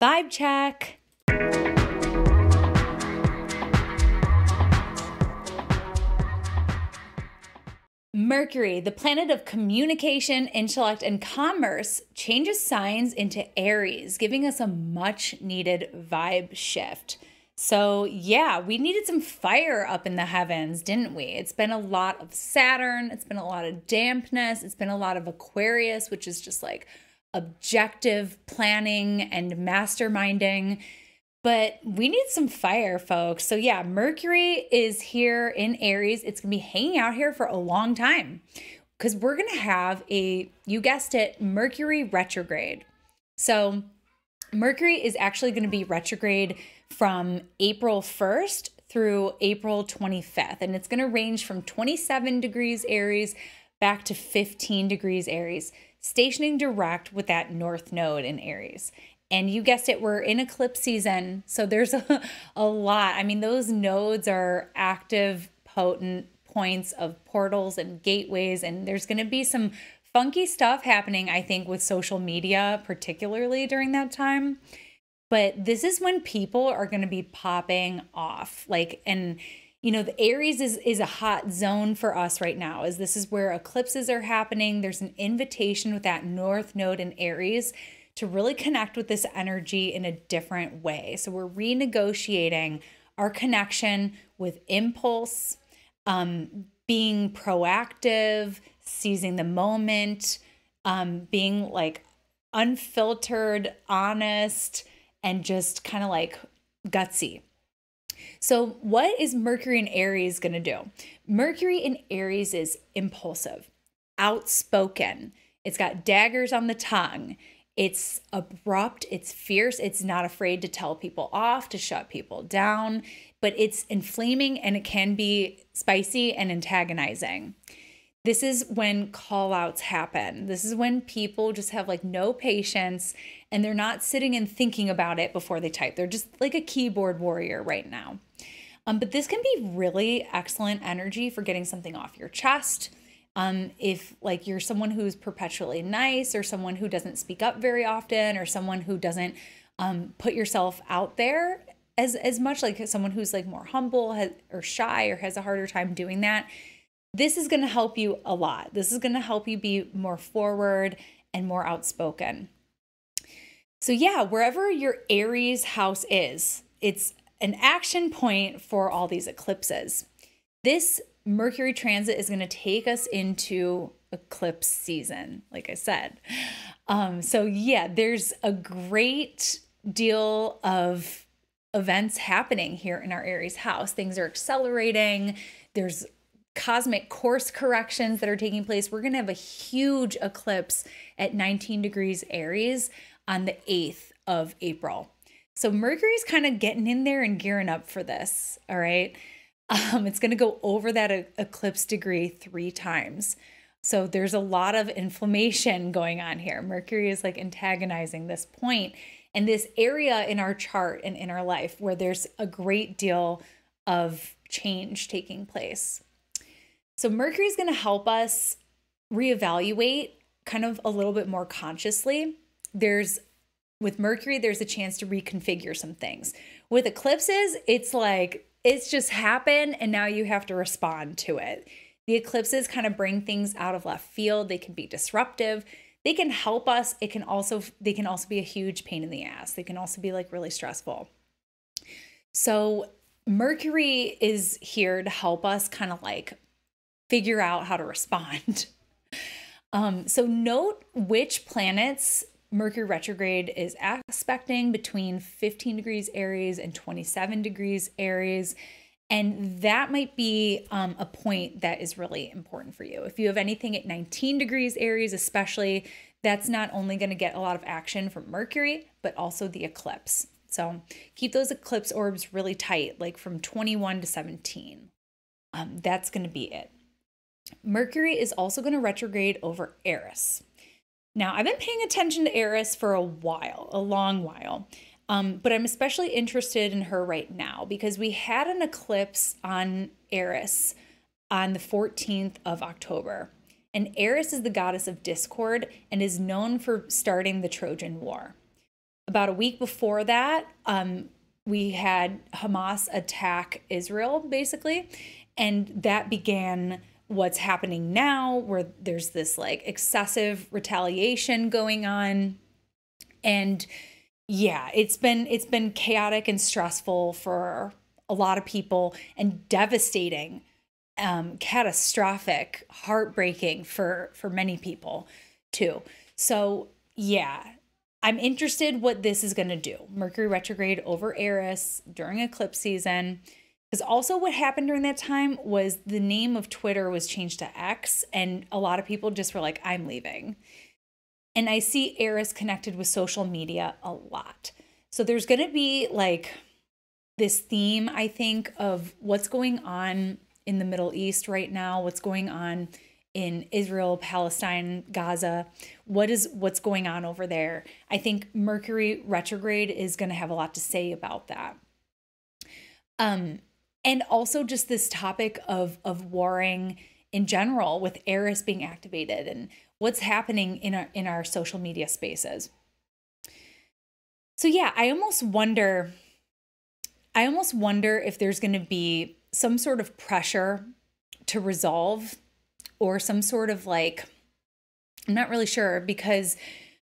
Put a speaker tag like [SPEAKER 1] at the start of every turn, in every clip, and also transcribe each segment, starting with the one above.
[SPEAKER 1] Vibe check. Mercury, the planet of communication, intellect, and commerce, changes signs into Aries, giving us a much needed vibe shift. So, yeah, we needed some fire up in the heavens, didn't we? It's been a lot of Saturn, it's been a lot of dampness, it's been a lot of Aquarius, which is just like objective planning and masterminding. But we need some fire, folks. So, yeah, Mercury is here in Aries. It's going to be hanging out here for a long time because we're going to have a, you guessed it, Mercury retrograde. So, Mercury is actually going to be retrograde from April 1st through April 25th. And it's going to range from 27 degrees Aries back to 15 degrees Aries, stationing direct with that north node in Aries. And you guessed it, we're in eclipse season. So there's a, a lot. I mean, those nodes are active, potent points of portals and gateways. And there's going to be some funky stuff happening, I think, with social media, particularly during that time. But this is when people are going to be popping off. Like, and you know, the Aries is is a hot zone for us right now, as this is where eclipses are happening. There's an invitation with that North Node in Aries to really connect with this energy in a different way. So we're renegotiating our connection with impulse, um, being proactive, seizing the moment, um, being like unfiltered, honest, and just kind of like gutsy. So, what is Mercury in Aries going to do? Mercury in Aries is impulsive, outspoken, it's got daggers on the tongue. It's abrupt, it's fierce, it's not afraid to tell people off, to shut people down, but it's inflaming and it can be spicy and antagonizing. This is when call outs happen. This is when people just have like no patience and they're not sitting and thinking about it before they type. They're just like a keyboard warrior right now. Um, but this can be really excellent energy for getting something off your chest, um, if like you're someone who's perpetually nice or someone who doesn't speak up very often or someone who doesn't um, put yourself out there as as much like someone who's like more humble has, or shy or has a harder time doing that this is going to help you a lot this is going to help you be more forward and more outspoken so yeah wherever your aries house is it's an action point for all these eclipses this Mercury transit is going to take us into eclipse season, like I said. Um, so, yeah, there's a great deal of events happening here in our Aries house. Things are accelerating, there's cosmic course corrections that are taking place. We're going to have a huge eclipse at 19 degrees Aries on the 8th of April. So, Mercury's kind of getting in there and gearing up for this. All right. Um, it's going to go over that eclipse degree three times. So there's a lot of inflammation going on here. Mercury is like antagonizing this point and this area in our chart and in our life where there's a great deal of change taking place. So Mercury is going to help us reevaluate kind of a little bit more consciously. There's with Mercury, there's a chance to reconfigure some things. With eclipses, it's like it's just happened and now you have to respond to it. The eclipses kind of bring things out of left field. They can be disruptive. They can help us. It can also they can also be a huge pain in the ass. They can also be like really stressful. So Mercury is here to help us kind of like figure out how to respond. Um, so note which planets Mercury retrograde is aspecting between 15 degrees Aries and 27 degrees Aries. And that might be um, a point that is really important for you. If you have anything at 19 degrees Aries, especially, that's not only going to get a lot of action from Mercury, but also the eclipse. So keep those eclipse orbs really tight, like from 21 to 17. Um, that's going to be it. Mercury is also going to retrograde over Eris. Now, I've been paying attention to Eris for a while, a long while, um, but I'm especially interested in her right now because we had an eclipse on Eris on the 14th of October. And Eris is the goddess of discord and is known for starting the Trojan War. about a week before that, um, we had Hamas attack Israel, basically. And that began what's happening now, where there's this like excessive retaliation going on. And yeah, it's been it's been chaotic and stressful for a lot of people and devastating, um, catastrophic, heartbreaking for for many people too. So yeah, I'm interested what this is going to do. Mercury retrograde over Eris during eclipse season. Because also, what happened during that time was the name of Twitter was changed to X, and a lot of people just were like, I'm leaving. And I see Eris connected with social media a lot. So there's going to be like this theme, I think, of what's going on in the Middle East right now, what's going on in Israel, Palestine, Gaza, what is what's going on over there. I think Mercury retrograde is going to have a lot to say about that. Um and also just this topic of of warring in general with Eris being activated and what's happening in our in our social media spaces. So yeah, I almost wonder I almost wonder if there's going to be some sort of pressure to resolve or some sort of like, I'm not really sure because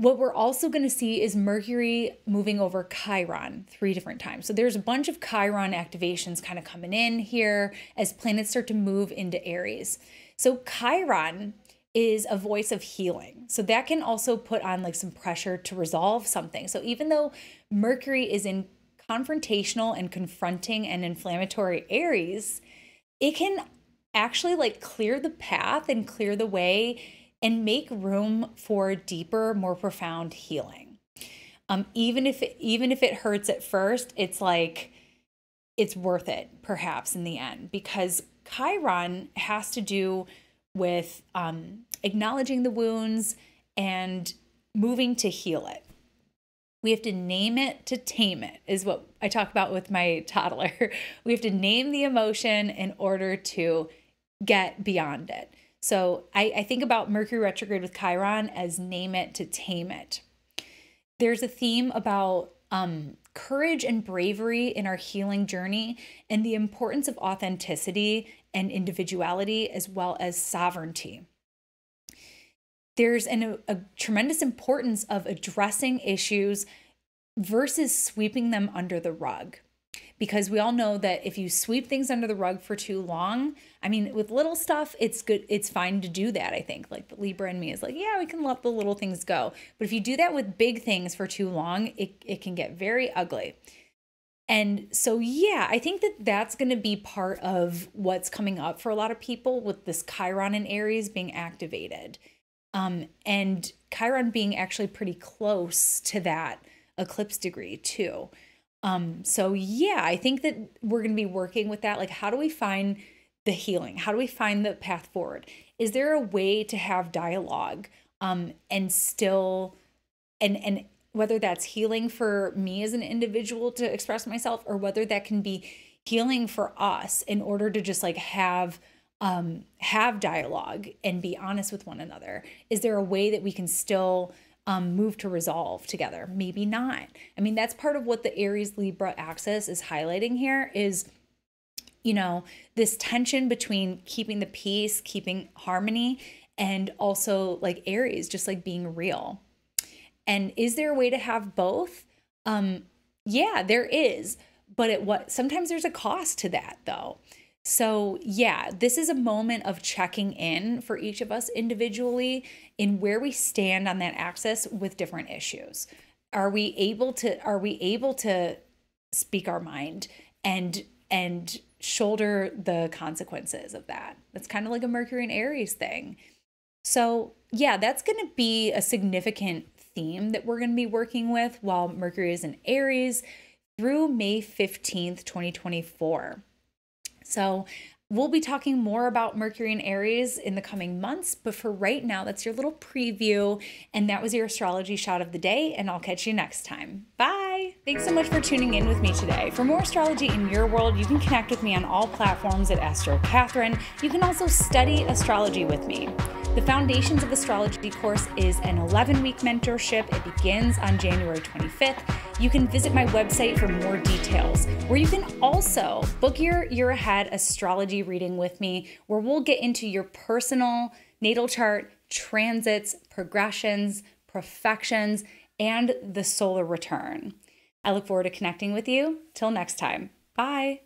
[SPEAKER 1] what we're also going to see is Mercury moving over Chiron three different times. So there's a bunch of Chiron activations kind of coming in here as planets start to move into Aries. So Chiron is a voice of healing. So that can also put on like some pressure to resolve something. So even though Mercury is in confrontational and confronting and inflammatory Aries, it can actually like clear the path and clear the way and make room for deeper, more profound healing. Um, even if it, even if it hurts at first, it's like it's worth it, perhaps in the end, because Chiron has to do with um, acknowledging the wounds and moving to heal it. We have to name it to tame it, is what I talk about with my toddler. We have to name the emotion in order to get beyond it. So I, I think about Mercury retrograde with Chiron as name it to tame it. There's a theme about um, courage and bravery in our healing journey and the importance of authenticity and individuality as well as sovereignty. There's an, a, a tremendous importance of addressing issues versus sweeping them under the rug because we all know that if you sweep things under the rug for too long, I mean, with little stuff, it's good, it's fine to do that, I think. Like the Libra in me is like, yeah, we can let the little things go. But if you do that with big things for too long, it, it can get very ugly. And so, yeah, I think that that's going to be part of what's coming up for a lot of people with this Chiron and Aries being activated. Um, and Chiron being actually pretty close to that eclipse degree, too. Um, so yeah, I think that we're going to be working with that. Like, how do we find the healing? How do we find the path forward? Is there a way to have dialogue um, and still, and and whether that's healing for me as an individual to express myself, or whether that can be healing for us in order to just like have um have dialogue and be honest with one another is there a way that we can still um, move to resolve together. Maybe not. I mean, that's part of what the Aries Libra axis is highlighting here is, you know, this tension between keeping the peace, keeping harmony, and also like Aries, just like being real. And is there a way to have both? Um, yeah, there is. But at what sometimes there's a cost to that though. So, yeah, this is a moment of checking in for each of us individually in where we stand on that axis with different issues. Are we able to are we able to speak our mind and and shoulder the consequences of that? That's kind of like a Mercury and Aries thing. So, yeah, that's going to be a significant theme that we're going to be working with while Mercury is in Aries through May 15th, 2024. So we'll be talking more about Mercury and Aries in the coming months, but for right now, that's your little preview. And that was your astrology shot of the day, and I'll catch you next time. Bye. Thanks so much for tuning in with me today. For more astrology in your world, you can connect with me on all platforms at Astro Catherine. You can also study astrology with me. The Foundations of Astrology course is an 11 week mentorship. It begins on January 25th. You can visit my website for more details, where you can also book your year ahead astrology reading with me, where we'll get into your personal natal chart, transits, progressions, profections, and the solar return. I look forward to connecting with you. Till next time. Bye.